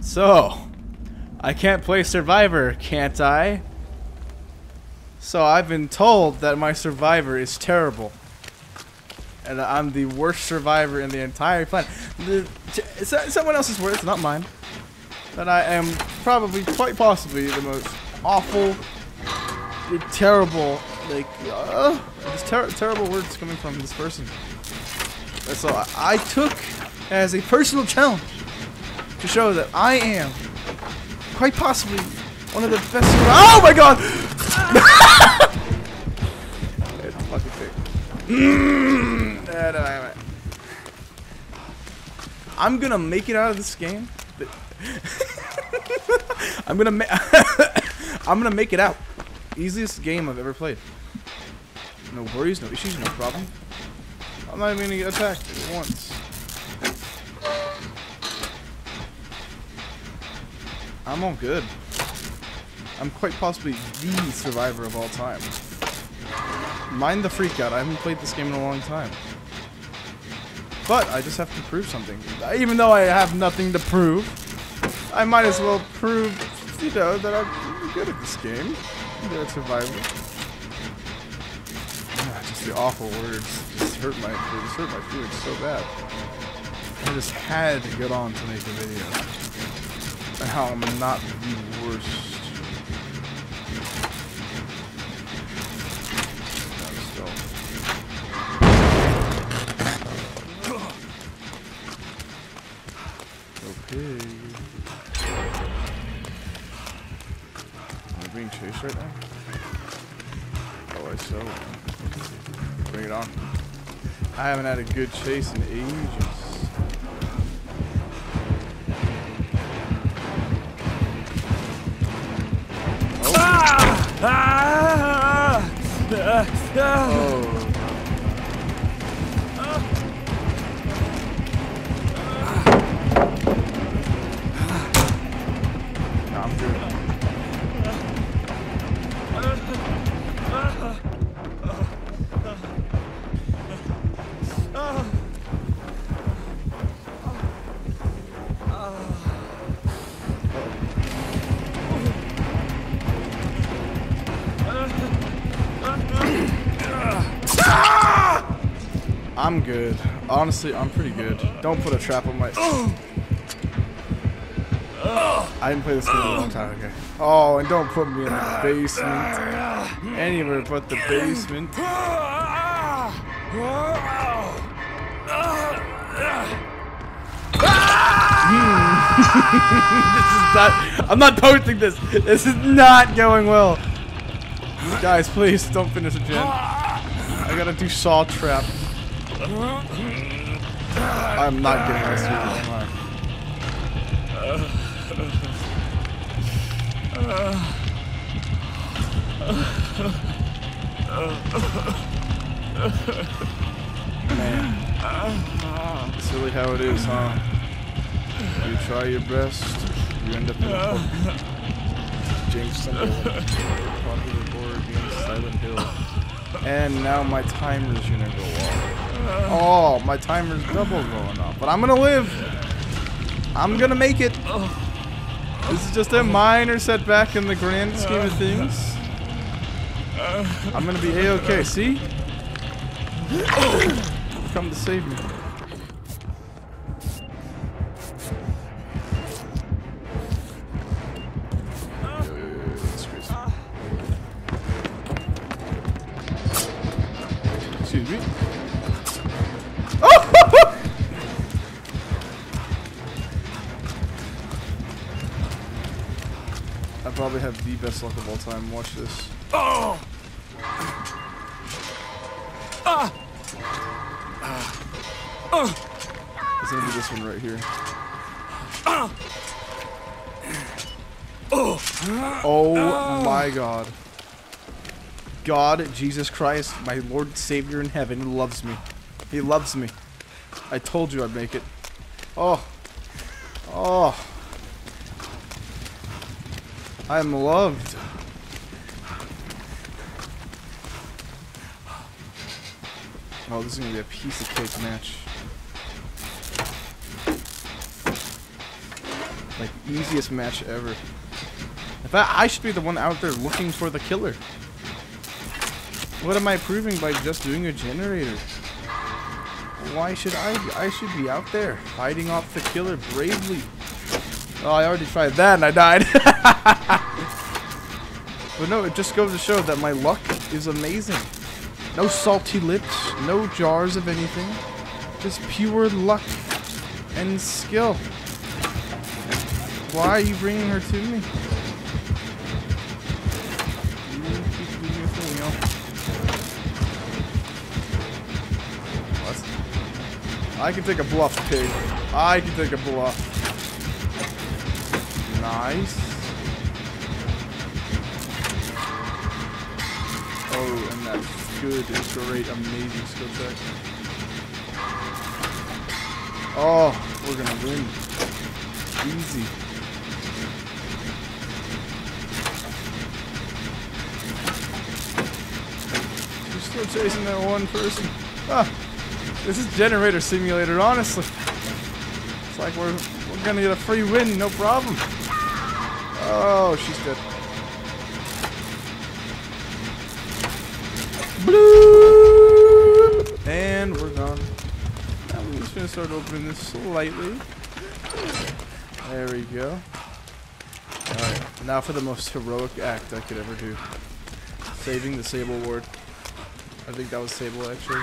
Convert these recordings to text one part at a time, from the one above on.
So, I can't play Survivor, can't I? So I've been told that my Survivor is terrible. And I'm the worst survivor in the entire planet. The, someone else's words, not mine. That I am probably, quite possibly, the most awful, terrible, like, uh, ter terrible words coming from this person. So I, I took as a personal challenge to show that I am quite possibly one of the best. Oh my god! it's fucking fake. I'm gonna make it out of this game. I'm gonna ma I'm gonna make it out. Easiest game I've ever played. No worries, no issues, no problem. I'm not even gonna get attacked once. I'm all good. I'm quite possibly the survivor of all time. Mind the freak out, I haven't played this game in a long time. But I just have to prove something. Even though I have nothing to prove, I might as well prove, you know, that I'm good at this game. That at survival. Ah, just the awful words just hurt my, just hurt my feelings so bad. I just had to get on to make a video how I'm not the worst. Okay. Am I being chased right now? Oh, I so. Bring it on. I haven't had a good chase in ages. Oh. I'm good. Honestly, I'm pretty good. Don't put a trap on my... Oh. I didn't play this game in a long time, okay. Oh, and don't put me in the basement. Anywhere but the basement. this is not... I'm not posting this. This is not going well. Guys, please, don't finish the gen. I gotta do saw trap. I'm not getting this through this line. Man. That's really how it is, huh? You try your best, you end up in a James Sunderland, popular board game Silent Hill. And now my timer's gonna go off. Oh, my timer's double going off. But I'm gonna live. I'm gonna make it. This is just a minor setback in the grand scheme of things. I'm gonna be a-okay. See? Come to save me. I probably have the best luck of all time. Watch this. Oh! Ah! Ah! It's gonna be this one right here. Ah! Oh! Oh my god. God, Jesus Christ, my Lord Savior in heaven, loves me. He loves me. I told you I'd make it. Oh. Oh. I'm loved. Oh, this is gonna be a piece of cake match. Like, easiest match ever. In fact, I should be the one out there looking for the killer. What am I proving by just doing a generator? Why should I? I should be out there fighting off the killer bravely. Oh, I already tried that and I died. but no, it just goes to show that my luck is amazing. No salty lips, no jars of anything. Just pure luck and skill. Why are you bringing her to me? I can take a bluff, pig. I can take a bluff. Nice. Oh, and that's good. Great, amazing skill check. Oh, we're gonna win. Easy. You're still chasing that one person. Ah. This is generator simulator, honestly. It's like we're we're gonna get a free win, no problem. Oh, she's dead. Bloop! And we're gone. Now we're just gonna start opening this slightly. There we go. Alright, now for the most heroic act I could ever do. Saving the Sable Ward. I think that was Sable actually.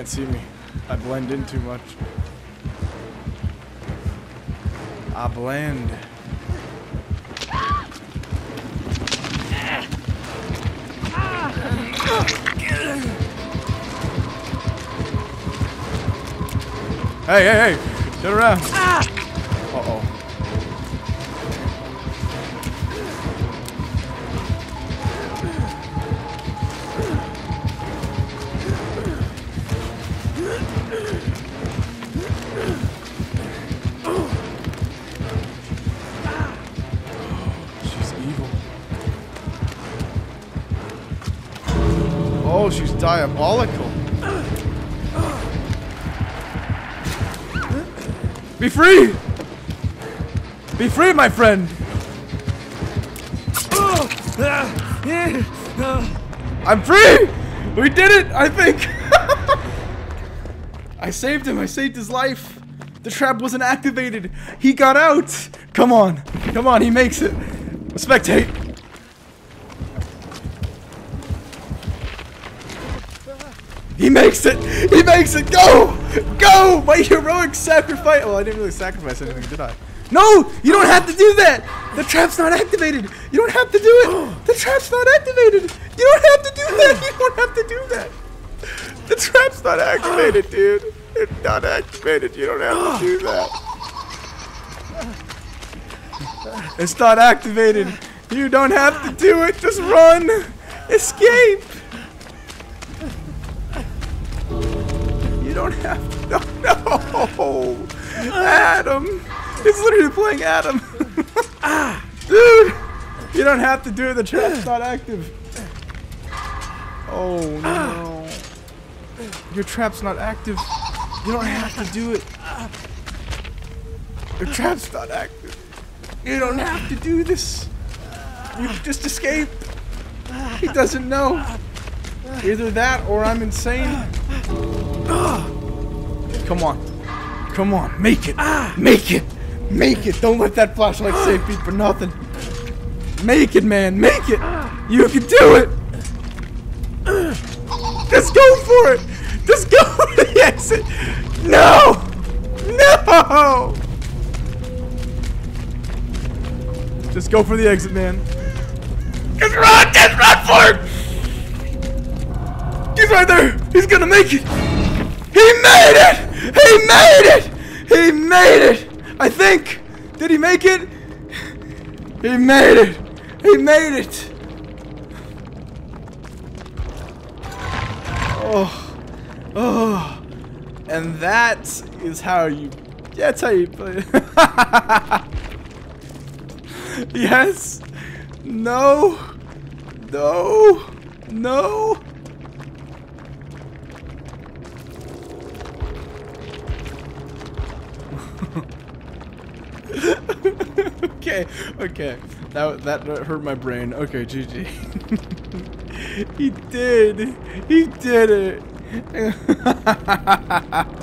can't see me. I blend in too much. I blend. Hey, hey, hey! Turn around! Uh-oh. Diabolical. Be free! Be free, my friend! I'm free! We did it, I think! I saved him, I saved his life. The trap wasn't activated. He got out. Come on, come on, he makes it. Spectate. He makes it! He makes it! Go! Go! My heroic sacrifice! Well, I didn't really sacrifice anything, did I? No! You don't have to do that! The trap's not activated! You don't have to do it! The trap's not activated! You don't have to do that! You don't have to do that! The trap's not activated, dude! It's not activated. You don't have to do that. It's not activated. You don't have to do it. Just run! Escape! Don't have to. No, no. Adam. It's literally playing Adam. ah, Dude. You don't have to do it. The trap's not active. Oh, no. Your trap's not active. You don't have to do it. Your trap's not active. You don't have to do this. You just escape. He doesn't know. Either that or I'm insane. Come on. Come on. Make it. Make it. Make it. Don't let that flashlight save me for nothing. Make it, man. Make it. You can do it. Just go for it. Just go for the exit. No. No. Just go for the exit, man. Just run. Just run for it. He's right there. He's gonna make it. He made it. He made it. He made it. I think. Did he make it? He made it. He made it. Oh. Oh. And that is how you. That's how you play. yes. No. No. No. okay, okay. That that hurt my brain. Okay, GG. he did. He did it.